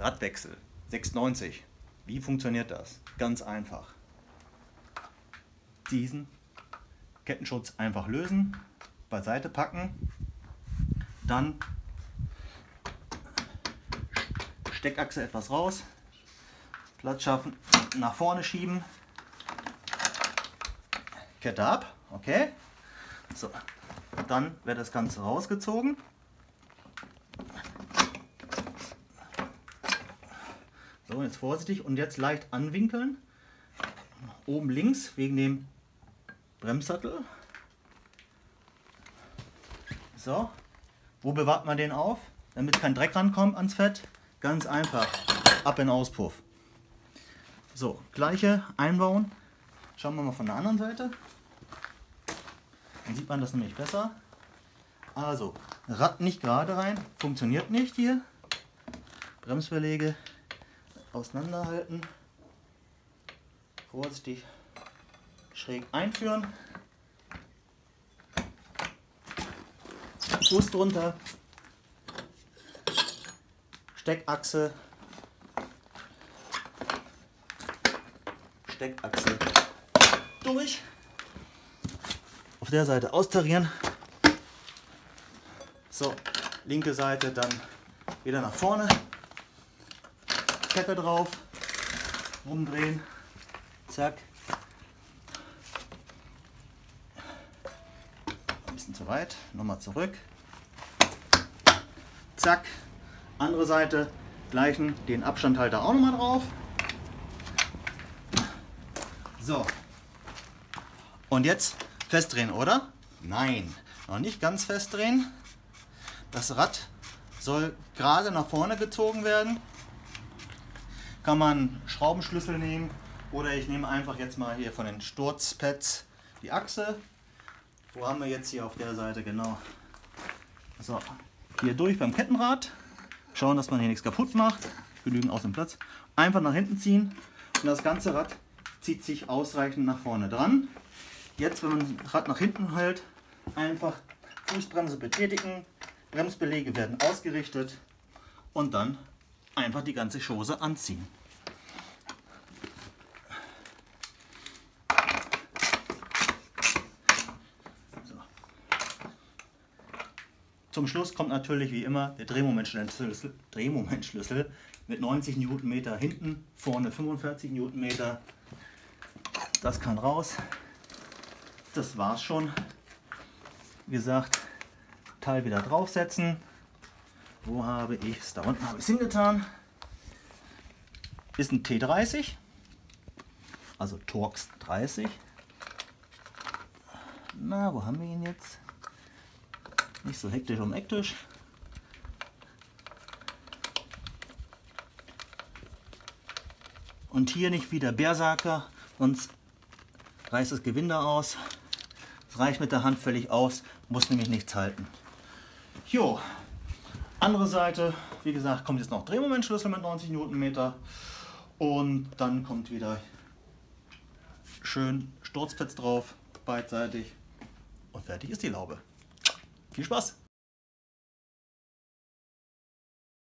Radwechsel 690. Wie funktioniert das? Ganz einfach. Diesen Kettenschutz einfach lösen, beiseite packen, dann Steckachse etwas raus, Platz schaffen, nach vorne schieben, Kette ab, okay. So, dann wird das Ganze rausgezogen. So, jetzt vorsichtig und jetzt leicht anwinkeln. Oben links wegen dem Bremssattel. So, wo bewahrt man den auf, damit kein Dreck rankommt ans Fett? Ganz einfach, ab in Auspuff. So, gleiche einbauen. Schauen wir mal von der anderen Seite. Dann sieht man das nämlich besser. Also, Rad nicht gerade rein, funktioniert nicht hier. Bremsbeläge auseinanderhalten. Vorsichtig schräg einführen. Fuß drunter. Steckachse. Steckachse durch. Auf der Seite austarieren. So, linke Seite dann wieder nach vorne. Kette drauf. Rumdrehen. Zack. Ein bisschen zu weit. Nochmal zurück. Zack. Andere Seite gleichen den Abstandhalter auch nochmal drauf. So. Und jetzt festdrehen, oder? Nein, noch nicht ganz festdrehen. Das Rad soll gerade nach vorne gezogen werden. Kann man Schraubenschlüssel nehmen oder ich nehme einfach jetzt mal hier von den Sturzpads die Achse. Wo haben wir jetzt hier auf der Seite genau? So, hier durch beim Kettenrad. Schauen, dass man hier nichts kaputt macht. Genügend aus dem Platz. Einfach nach hinten ziehen und das ganze Rad zieht sich ausreichend nach vorne dran. Jetzt, wenn man das Rad nach hinten hält, einfach Fußbremse betätigen, Bremsbeläge werden ausgerichtet und dann einfach die ganze Chose anziehen. So. Zum Schluss kommt natürlich wie immer der Drehmomentschlüssel, Drehmomentschlüssel mit 90 Newtonmeter hinten, vorne 45 Newtonmeter. Das kann raus. Das war's schon. Wie gesagt, Teil wieder draufsetzen. Wo habe ich es? Da unten habe ich es hingetan. Ist ein T30, also Torx 30. Na, wo haben wir ihn jetzt? Nicht so hektisch und hektisch. Und hier nicht wieder Berserker, sonst reißt das Gewinde aus. Es reicht mit der Hand völlig aus, muss nämlich nichts halten. Jo, andere Seite, wie gesagt, kommt jetzt noch Drehmomentschlüssel mit 90 Newtonmeter und dann kommt wieder schön Sturzpads drauf, beidseitig und fertig ist die Laube. Viel Spaß!